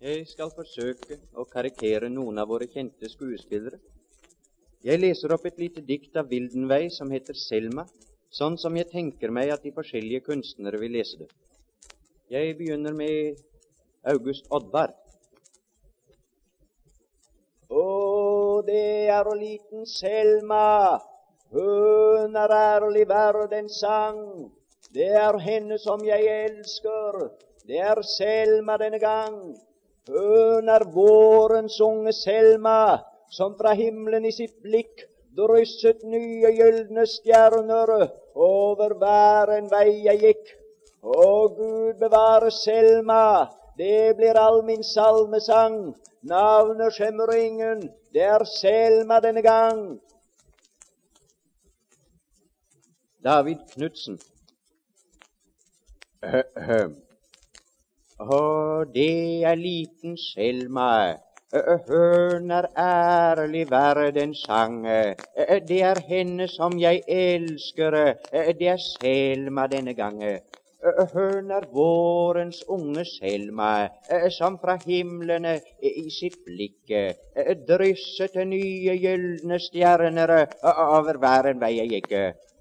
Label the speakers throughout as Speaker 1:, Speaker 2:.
Speaker 1: Jeg skal forsøke å karikere noen av våre kjente skuespillere. Jeg leser opp et lite dikt av Wildenvey som heter Selma, sånn som jeg tenker meg at de forskjellige kunstnere vil lese det. Jeg begynner med August Oddvar. Å, det er liten Selma, hun er ærlig verdens sang. Det er henne som jeg elsker, det er Selma denne gang. Hun er vårens unge Selma, som fra himmelen i sitt blikk drysset nye gylne stjerner over hver en vei jeg gikk. Å, Gud bevare Selma, det blir all min salmesang. Navnet skjemmer ingen, det er Selma denne gang. David Knutsen. Å, det er liten Selma, hun er ærlig verd en sang. Det er henne som jeg elsker, det er Selma denne gangen. Hun er vårens unge Selma, som fra himlene i sitt blikk drysset nye gylne stjerner over hver en vei jeg gikk.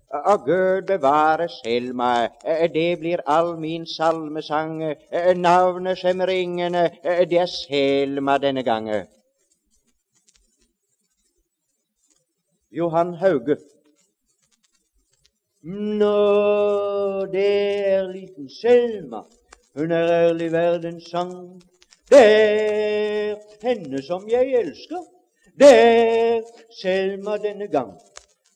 Speaker 1: Å Gud bevare Selma, det blir all min salmesang. Navnet skjemmer ingen, det er Selma denne gangen. Johan Hauge. Nå, det er liten Selma, hun er ærlig verdens sang. Det er henne som jeg elsker, det er Selma denne gang.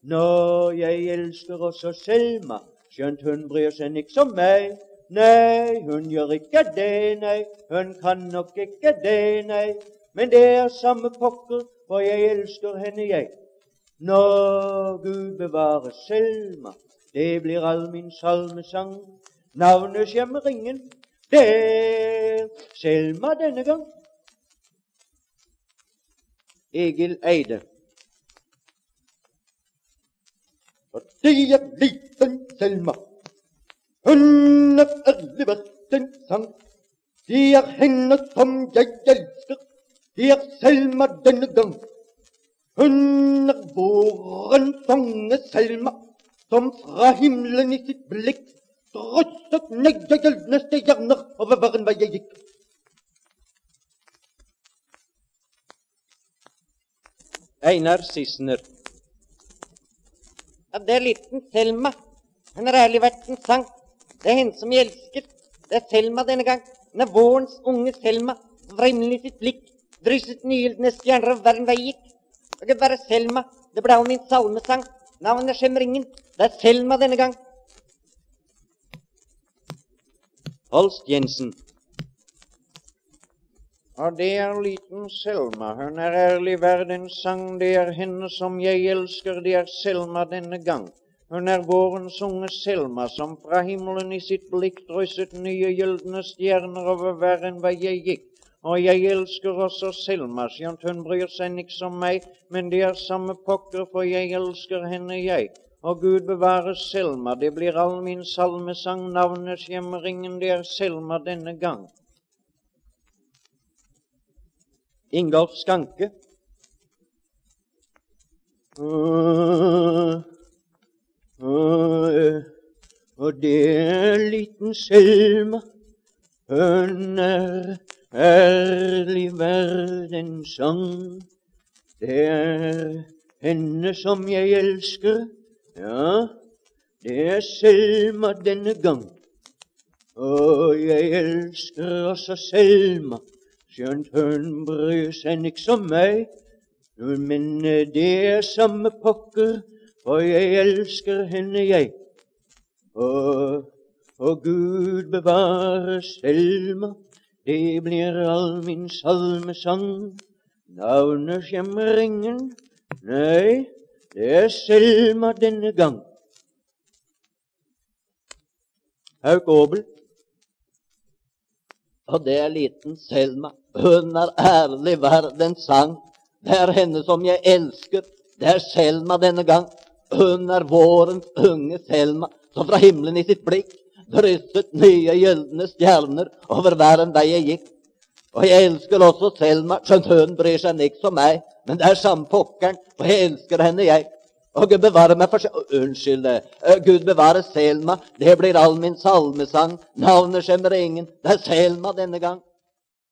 Speaker 1: Nå, jeg elsker også Selma, skjønt hun bryr seg niks om meg. Nei, hun gjør ikke det, nei, hun kan nok ikke det, nei. Men det er samme pokker, for jeg elsker henne, jeg. Nå, Gud bevare Selma, det blir all min salmesang. Navnet skjemmer ingen, det er Selma denne gang. Egil Eide. For det er liten Selma, hun er ærlig verdt en sang. Det er henne som jeg elsker, det er Selma denne gang. Hun er vårens unge Selma, som fra himmelen i sitt blikk drysset ned gylne stjerner over hver en vei jeg gikk. Einar Sissener.
Speaker 2: Det er liten Selma. Hun har ærlig vært en sang. Det er henne som jeg elsker. Det er Selma denne gang. Hun er vårens unge Selma. Vrimlende i sitt blikk. Drysset nygylne stjerner av hver vei gikk. Det er bare Selma. Det ble all min salmesang. Navnet skjemmer ingen. Det er Selma denne gang.
Speaker 1: Holst Jensen. Og det er liten Selma, hun er ærlig verdens sang, det er henne som jeg elsker, det er Selma denne gang. Hun er vårens unge Selma, som fra himmelen i sitt blikk drysset nye gylne stjerner over hver en jeg gikk. Og jeg elsker også Selma, skjønt hun bryr seg niks om meg, men det er samme pokker, for jeg elsker henne, jeg. Og Gud bevare Selma, det blir all min salmesang, navneskjemringen, det er Selma denne gang. Ingolf Skanke. Og det er liten Selma, hun er ærlig verdens sang. Det er henne som jeg elsker, ja, det er Selma denne gang. Og jeg elsker også Selma skjønt hun bryr seg niks om meg. Men det er samme pokker, for jeg elsker henne, jeg. Og, og Gud bevare Selma, det blir all min salmesang. Navnet skjemmer ingen, nei, det er Selma denne gang. Hauk Aabel. Og det er liten Selma. Hun er ærlig verdens sang. Det er henne som jeg elsker. Det er Selma denne gang. Hun er vårens unge Selma, som fra himmelen i sitt blikk drysset nye gylne stjerner over hver en vei jeg gikk. Og jeg elsker også Selma, skjønt hun bryr seg niks om meg. Men det er samme pokkeren, og jeg elsker henne, jeg. Og Gud bevare meg for Å, Unnskyld. Uh, Gud bevare Selma. Det blir all min salmesang. Navnet skjemmer ingen. Det er Selma denne gang.